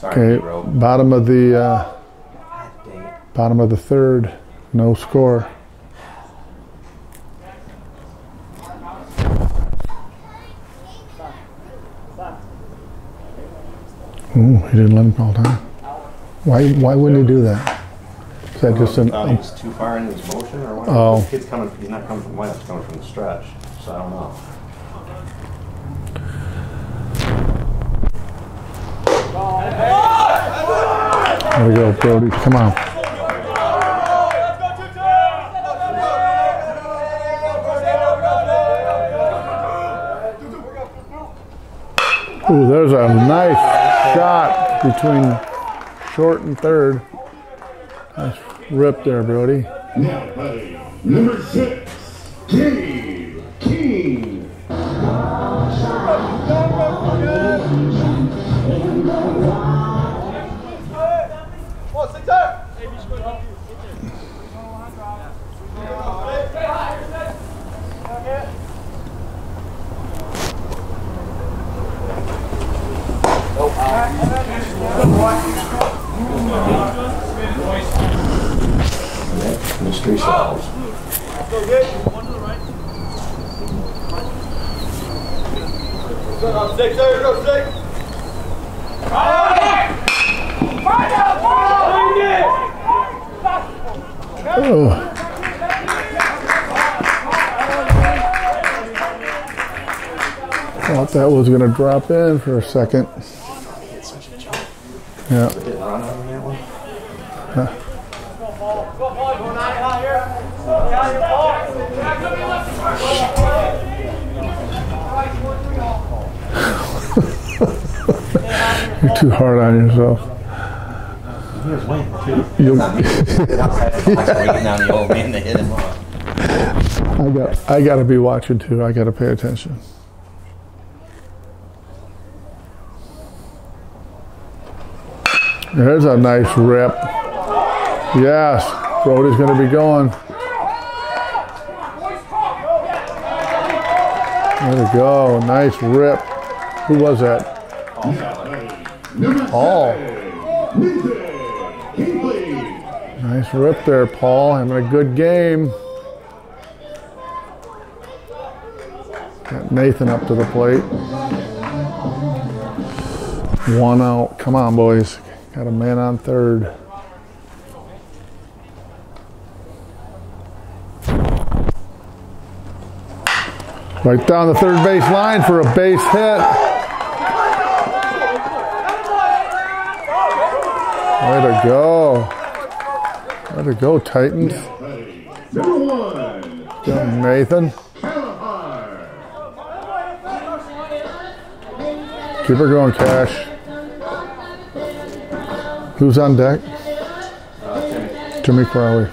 Sorry, Okay, bro. bottom of the uh, God dang it. bottom of the third, no score. Ooh, he didn't let him call time. Why? Why wouldn't he do that? Is that just an? thought he was too far into his motion or what? Oh. This kid's coming, he's not coming from left, he's coming from the stretch. So I don't know. There we go, Brody. Come on. Ooh, there's a nice shot between short and third. Nice rip there, Brody. Now putting number six, Dave Mystery solved. Six, there, go, six. Oh. Thought that was going to drop in for a second. Yeah. Didn't run on that one? You're too hard on yourself. He was too. You'll, Outside the box, waiting on the old man to hit him off. I got I got to be watching too. I got to pay attention. There's a nice rip. Yes, Brody's going to be going. There we go. Nice rip. Who was that? Paul. Nice rip there, Paul. Having a good game. Got Nathan up to the plate. One out. Come on, boys. Got a man on third. Right down the third base line for a base hit. Way to go. Way to go, Titans. Number Nathan. Keep her going, Cash. Who's on deck? Jimmy Crowley.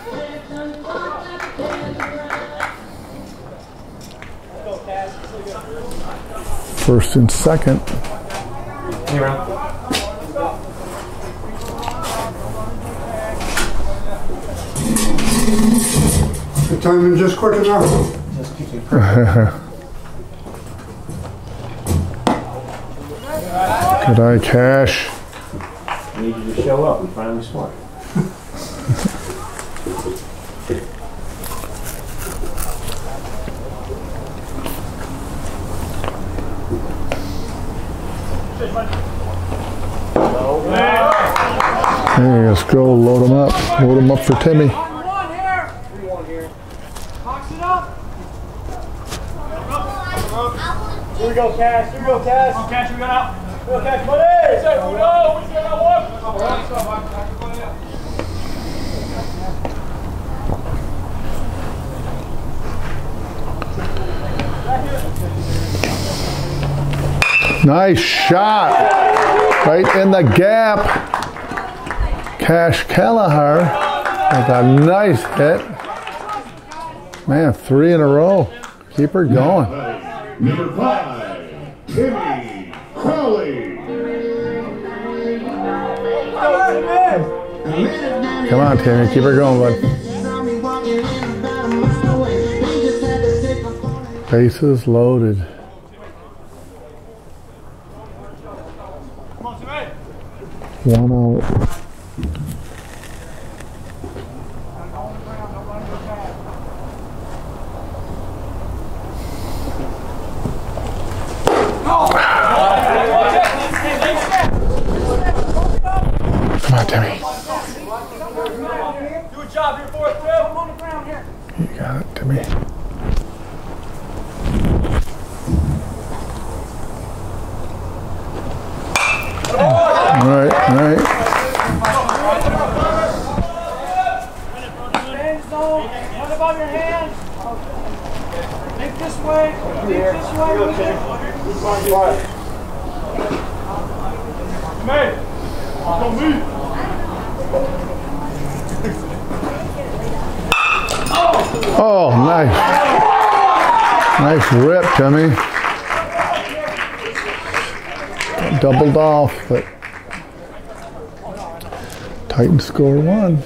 First and second. Hey, The timing just quick enough. Just keep me. Good eye, Cash. I need you to show up. We finally scored. Hey, let's go. Load them up. Load them up for Timmy. Here. One here. Box it up. Here we go, Cash. Here we go, Cash. Come on, Cash. We got out. Here we go, Cash. Money. Say, who knows? We got one. Nice shot. Right in the gap. Cash Kelleher with a nice hit. Man, three in a row. Keep her going. Number five, Timmy Crowley. Come on, Timmy. Keep her going, bud. Bases loaded. Come on, Timmy. One out. Come on, Timmy. Do a job here for us, Tim. on the ground here. You got it, Timmy. All right, all right. Hands down. Hand above your hand. Think this way. Think this way. Man, go move. Oh, nice. Nice rip, Timmy. Doubled off, but Titan score one.